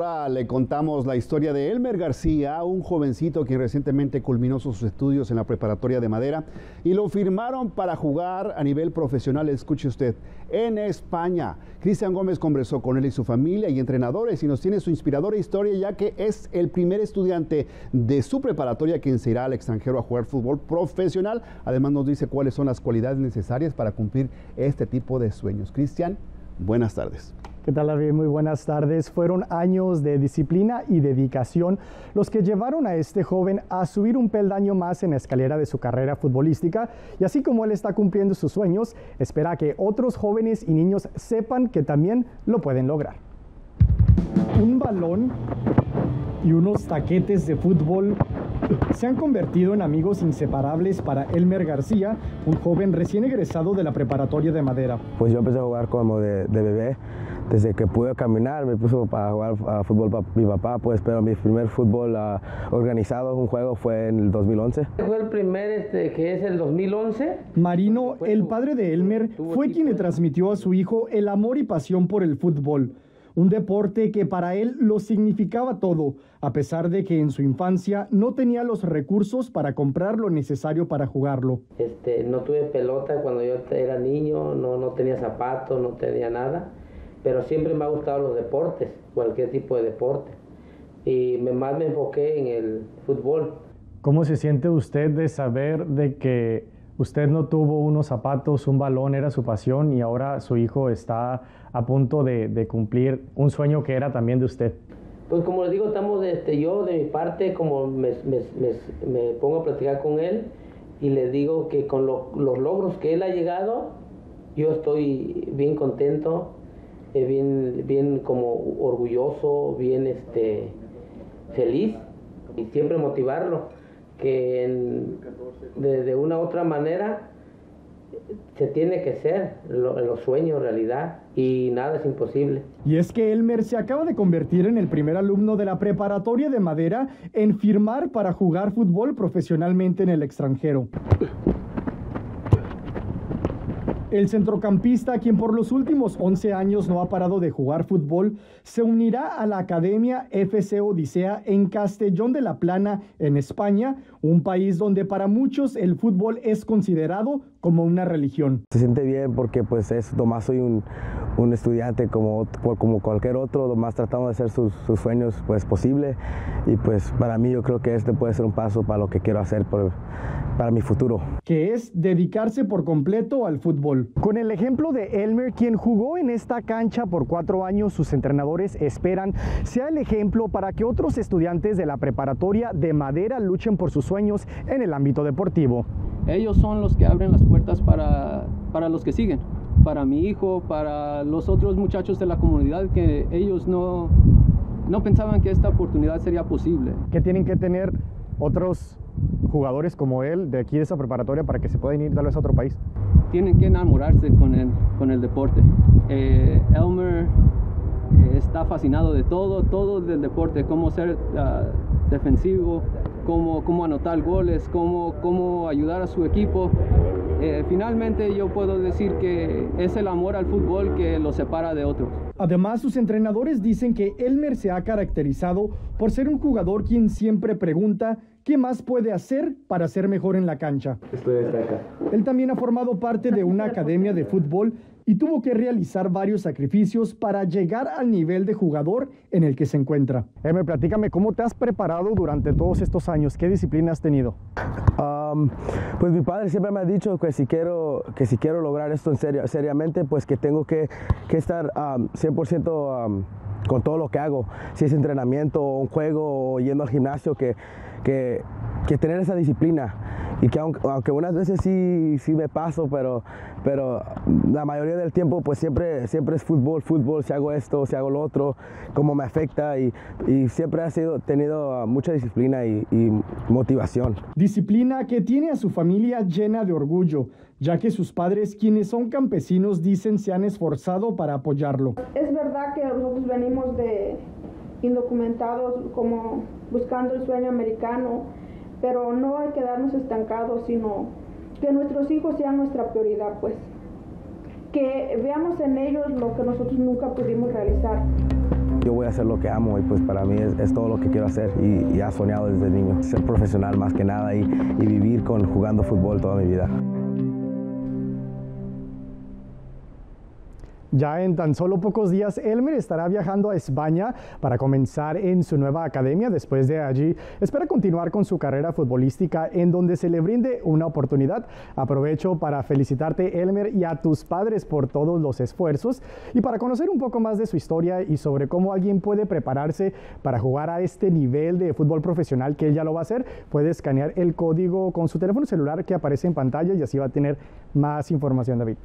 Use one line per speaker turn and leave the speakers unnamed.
Ahora le contamos la historia de Elmer García, un jovencito quien recientemente culminó sus estudios en la preparatoria de Madera y lo firmaron para jugar a nivel profesional, escuche usted, en España. Cristian Gómez conversó con él y su familia y entrenadores y nos tiene su inspiradora historia ya que es el primer estudiante de su preparatoria quien se irá al extranjero a jugar fútbol profesional. Además nos dice cuáles son las cualidades necesarias para cumplir este tipo de sueños. Cristian, buenas tardes.
¿Qué tal, David? Muy buenas tardes. Fueron años de disciplina y dedicación los que llevaron a este joven a subir un peldaño más en la escalera de su carrera futbolística y así como él está cumpliendo sus sueños, espera que otros jóvenes y niños sepan que también lo pueden lograr. Un balón y unos taquetes de fútbol se han convertido en amigos inseparables para Elmer García, un joven recién egresado de la preparatoria de Madera.
Pues yo empecé a jugar como de, de bebé desde que pude caminar me puso para jugar a fútbol para mi papá, pues, pero mi primer fútbol uh, organizado, un juego, fue en el 2011.
Fue el primer, este, que es el 2011.
Marino, el padre de Elmer, fue quien le transmitió a su hijo el amor y pasión por el fútbol. Un deporte que para él lo significaba todo, a pesar de que en su infancia no tenía los recursos para comprar lo necesario para jugarlo.
Este, no tuve pelota cuando yo era niño, no, no tenía zapatos, no tenía nada pero siempre me ha gustado los deportes, cualquier tipo de deporte. Y más me enfoqué en el fútbol.
¿Cómo se siente usted de saber de que usted no tuvo unos zapatos, un balón, era su pasión y ahora su hijo está a punto de, cumplir un sueño que era también de usted?
Pues como les digo, estamos este, yo de mi parte, como me, pongo a platicar con él y le digo que con los logros que él ha llegado, yo estoy bien contento eh, bien, bien como orgulloso, bien este, feliz y siempre motivarlo, que de, una u otra manera se tiene que ser los sueños realidad y nada es imposible.
Y es que Elmer se acaba de convertir en el primer alumno de la preparatoria de Madera en firmar para jugar fútbol profesionalmente en el extranjero. El centrocampista, quien por los últimos 11 años no ha parado de jugar fútbol, se unirá a la Academia FC Odisea en Castellón de la Plana, en España, un país donde para muchos el fútbol es considerado como una religión.
Se siente bien porque pues es, nomás soy un, estudiante como, cualquier otro, nomás tratando de hacer sus, sueños pues posible y pues para mí yo creo que este puede ser un paso para lo que quiero hacer para mi futuro.
Que es dedicarse por completo al fútbol. Con el ejemplo de Elmer, quien jugó en esta cancha por cuatro años, sus entrenadores esperan sea el ejemplo para que otros estudiantes de la preparatoria de Madera luchen por sus sueños en el ámbito deportivo.
Ellos son los que abren las puertas para, para los que siguen, para mi hijo, para los otros muchachos de la comunidad que ellos no, no pensaban que esta oportunidad sería posible.
Que tienen que tener otros jugadores como él de aquí de esa preparatoria para que se puedan ir tal vez a otro país?
Tienen que enamorarse con el, con el deporte. Eh, Elmer eh, está fascinado de todo, todo del deporte, cómo ser ah, defensivo, cómo, cómo anotar goles, cómo, cómo ayudar a su equipo. Eh, finalmente yo puedo decir que es el amor al fútbol que lo separa de otros.
Además, sus entrenadores dicen que Elmer se ha caracterizado por ser un jugador quien siempre pregunta qué más puede hacer para ser mejor en la cancha.
Estoy acá.
Él también ha formado parte de una academia de fútbol y tuvo que realizar varios sacrificios para llegar al nivel de jugador en el que se encuentra. Elmer, platícame, ¿cómo te has preparado durante todos estos años? ¿Qué disciplina has tenido?
Pues mi padre siempre me ha dicho que si quiero, que si quiero lograr esto en serio, seriamente, pues que tengo que, que estar 100% con todo lo que hago, si es entrenamiento, un juego o yendo al gimnasio, que, que, que tener esa disciplina y que aunque, aunque, unas veces sí, sí me paso, pero, pero la mayoría del tiempo pues siempre, siempre es fútbol, fútbol, si hago esto, si hago lo otro, cómo me afecta y, y siempre ha sido, tenido mucha disciplina y, y motivación.
Disciplina que tiene a su familia llena de orgullo, ya que sus padres, quienes son campesinos, dicen se han esforzado para apoyarlo.
Es verdad que nosotros venimos de indocumentados como buscando el sueño americano, pero no hay que quedarnos estancados, sino que nuestros hijos sean nuestra prioridad, pues. Que veamos en ellos lo que nosotros nunca pudimos realizar.
yo voy a hacer lo que amo y pues para mí es, todo lo que quiero hacer y, y ha soñado desde niño, ser profesional más que nada y, y vivir con jugando fútbol toda mi vida.
Ya en tan solo pocos días, Elmer estará viajando a España para comenzar en su nueva academia. Después de allí, espera continuar con su carrera futbolística en donde se le brinde una oportunidad. Aprovecho para felicitarte, Elmer, y a tus padres por todos los esfuerzos y para conocer un poco más de su historia y sobre cómo alguien puede prepararse para jugar a este nivel de fútbol profesional que él ya lo va a hacer. Puede escanear el código con su teléfono celular que aparece en pantalla y así va a tener más información, David.